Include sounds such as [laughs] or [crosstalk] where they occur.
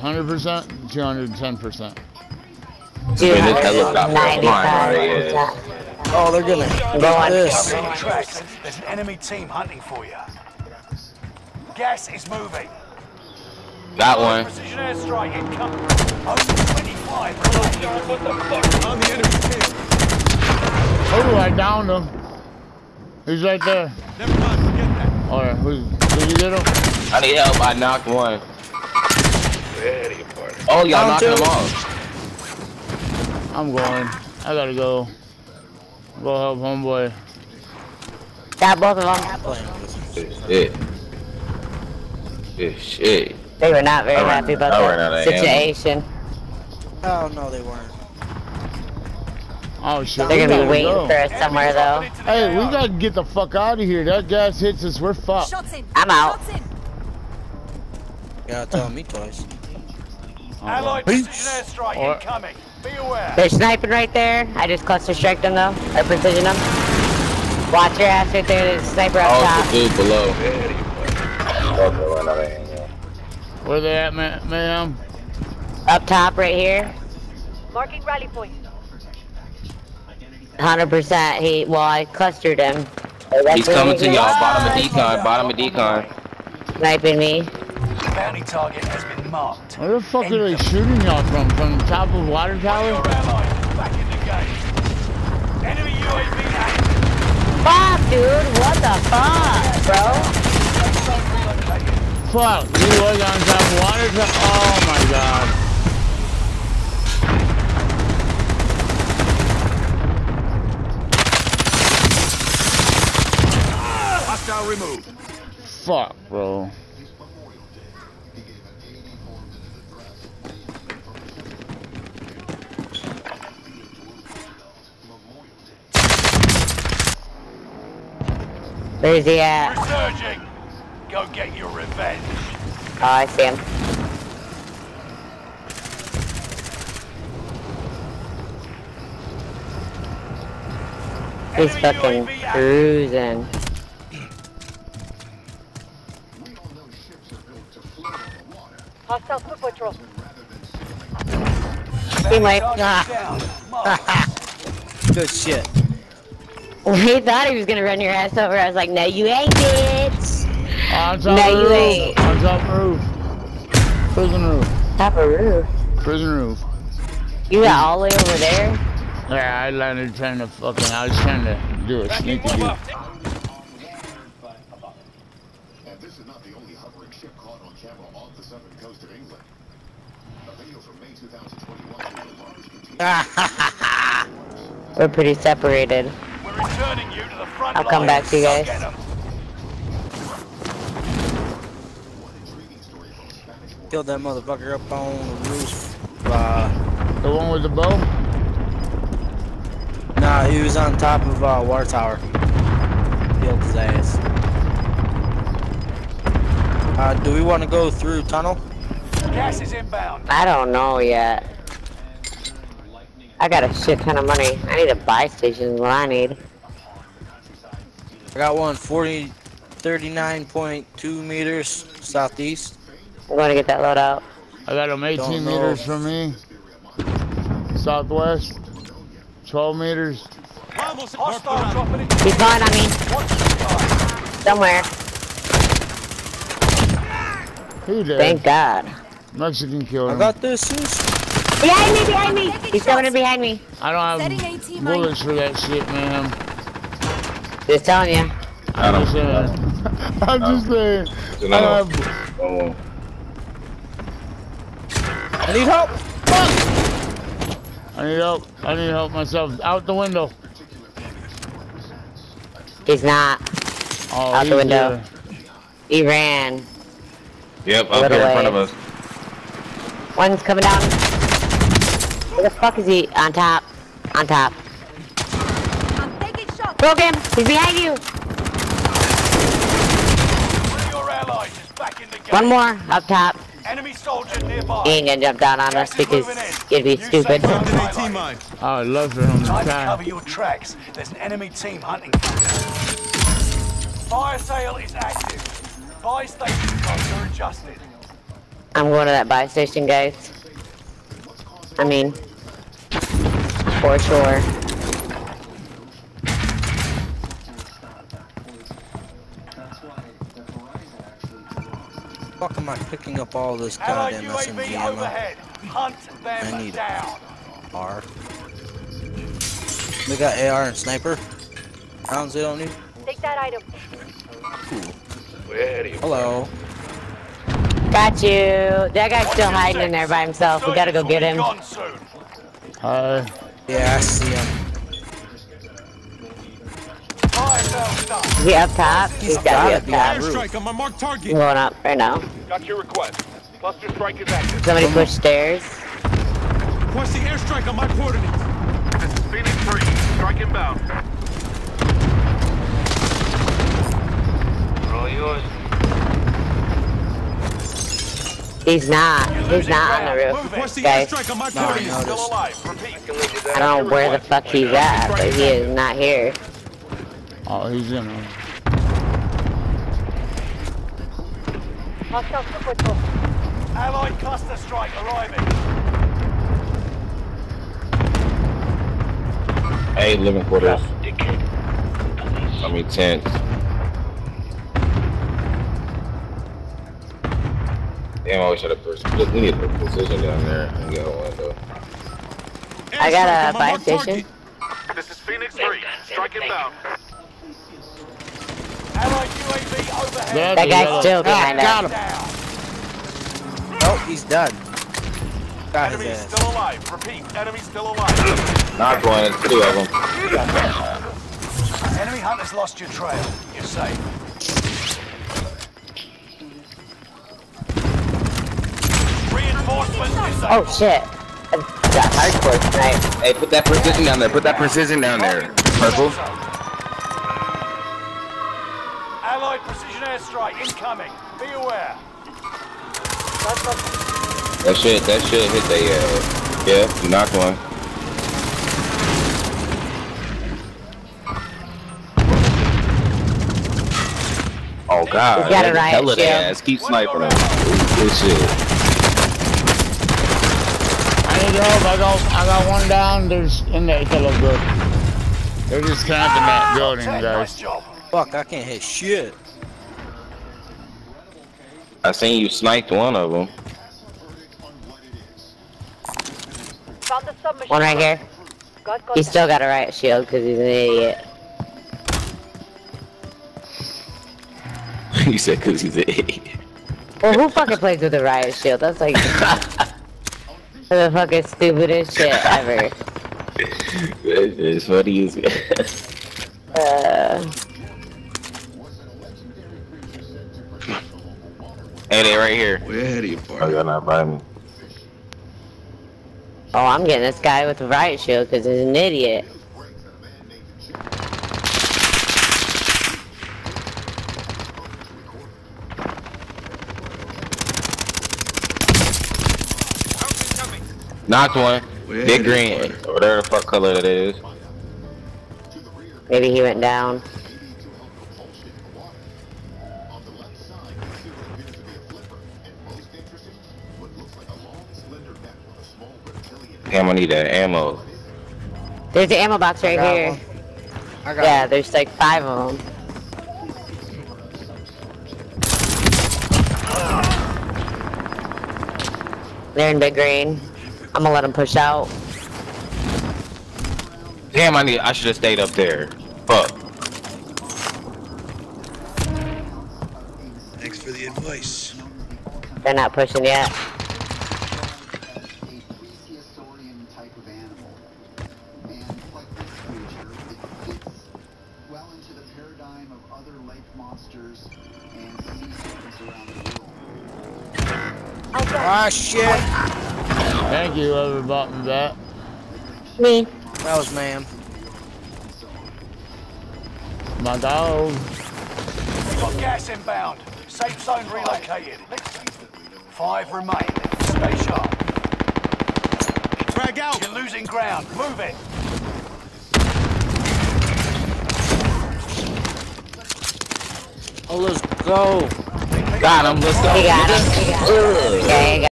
100%, 210%. Dude, 95%. Oh, they're gonna Go on. this. Tracks. There's an enemy team hunting for you. Gas is moving. That one. Precision airstrike incoming. Only 25. What the fuck? On the enemy team. Oh, I downed him. He's right there. Never mind, forget that. Alright, who, did you get him? I need help. I knocked one. Oh, y'all Down knocking two. him off. I'm going. I gotta go. Go help homeboy. Got both of them. Shit. Shit. Shit. They were not very I happy about I that situation. Oh no, they weren't. Oh shit. They're gonna be waiting go. for us somewhere though. Hey, we gotta get the fuck out of here. That gas hits us, we're fucked. Shots. I'm out. Shots in. You gotta tell me twice. Allied precision airstrike Or- incoming. Be aware. They're sniping right there. I just cluster strike them though. Or precision them. Watch your ass right there. There's a sniper up Oh, top. it's the dude below. Where they at, ma- ma'am? Up top right here. Marking rally point. 100%. He, well, I clustered him. He's coming to y'all. Bottom of decon. Bottom of decon. Sniping me. Bounty target has been marked. Where the fuck are they shooting y'all from? From the top of water tower? allies back in the game. Enemy UAV active. Fuck, dude. What the fuck, bro? Fuck, you was on top of water tower? Oh my god. Hostile removed. Fuck, bro. Where's he at? Resurging. Go get your revenge. Oh, I see him. He's fucking UAV cruising. Hostile foot patrol. He might. Target [laughs] Good shit. He thought he was gonna run your ass over. I was like, no, you ain't, bitch. On top No, of the you roof. ain't. On top of the roof. Prison roof. Top of roof. Prison roof. You got all the way over there? Yeah, I landed trying to fucking, I was trying to do a sneaky Move do. up. And this is not the only hovering ship caught on camera off the southern coast of England. A video from May 2021 shows the longest continuous [laughs] We're pretty separated. We're returning you to the front I'll come back to you guys. Killed that motherfucker up on the roof. Uh, The one with the bow? nah, he was on top of uh, water tower. Killed his ass. Uh, do we want to go through tunnel? Gas is inbound. I don't know yet. I got a shit ton of money. I need a buy station what I need. I got one 40, 39.2 meters southeast. I'm going to get that load out. I got him 18 meters from me. Southwest. 12 meters. Hostile dropping in. He's calling on me. Watch the. Somewhere. He did. Thank God. Mexican killed I got this. Behind me, behind me. He's coming in behind me. I don't have bullets for that shit, man. Just telling you. I I'm just don't. saying. I'm just saying. I No, no. don't have, Oh, I need help. Fuck! I need help. I need help myself. Out the window. He's not. Oh, Out the window. there. He ran. Yep, A up little here in front of us. One's coming down. Where the fuck is he? On top. On top. I'm taking shots. Broke him. He's behind you. One your allies is back in the game. One more. Up top. Enemy soldier nearby. He ain't gonna jump down on us because moving in. it'd be New stupid. zone highlighted. I love for him to Time to cover your tracks. There's an enemy team hunting. Fire sale is active. Buy station costs are adjusted. I'm going to that buy station, guys. I mean, for sure. Am I picking up all this goddamn UAV SMG ammo? overhead. Hunt them I need it. down. R. They got AR and sniper. Rounds they don't need. Take that item. Hello. Got you. That guy's still hiding in there by himself. We gotta go get him. Gone soon. Hi. Yeah, I see him. Is he up top? He's gotta be up top. Airstrike on my marked target. going up right now. Got your request. Cluster strike is active. Somebody push stairs. Requesting airstrike on my coordinates. This is Phoenix 3. Strike inbound. All yours. He's not. He's not on the roof, Requesting guys. airstrike on my No, I coordinates. Still noticed. alive. Repeat. I don't know where the fuck he's at, but he is not here. Oh, he's in there. Hostile foot. Allied cluster strike arriving. Hey, living quarters. I mean tents. Damn, I always had a person. We need a position down there and get a window. I got a on buy station. This is Phoenix 3. Strike inbound. Allied UAV That guy's is. still Ah, behind got him. Oh, he's done. Got his Enemy ass. still alive. Repeat. Enemy still alive. Not going, it's two of them. Enemy hunters lost your trail. You're safe. Reinforcements. Oh shit. I got hardcore tonight. Hey, put that precision down there. Put that precision down there. Purple. Airstrike incoming. Be aware. That shit, that shit hit the, uh, yeah, you knocked one. Oh god, We got a that riot hella shield. their ass. Keep sniping them. Good shit. I need help. I got, I got one down. There's in there. It's look good. They're just camping that building, guys. Fuck, I can't hit shit. I seen you sniped one of them. Found the submachine. One right here. He still got a riot shield because he's an idiot. [laughs] you said cause he's an idiot. Well, who fucking plays with a riot shield? That's like [laughs] the fucking stupidest shit ever. It's funny as Uh, Hey, they right here. Way ahead of you, Oh, partner. you're not by me. oh, I'm getting this guy with the riot shield because he's an idiot. Knocked one. Big ahead of you, green. whatever the fuck color that is. Maybe he went down. Damn, I need that ammo. There's the ammo box right got here. one. I got Yeah, one. there's like five of them. They're in big green. I'm gonna let them push out. Damn, I need. I should have stayed up there. Fuck. Thanks for the advice. They're not pushing yet. plesiosaurian type of animal. And like this creature, it fits well into the paradigm of other lake monsters and sea serpents around the world. Ah, shit. Thank you, whoever bought me that. Me. That was ma'am. My dog. Got gas inbound. Safe zone relocated. Five remain. Stay sharp. Drag out. You're losing ground. Move it. Oh, let's go. Got him. Let's go. He got him. nigga. Ugh. Yeah, he got